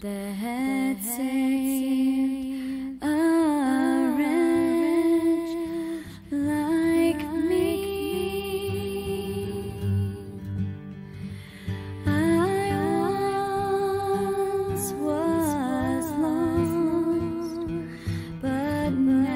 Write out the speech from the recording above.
The head a arrange like me. I once was lost, but.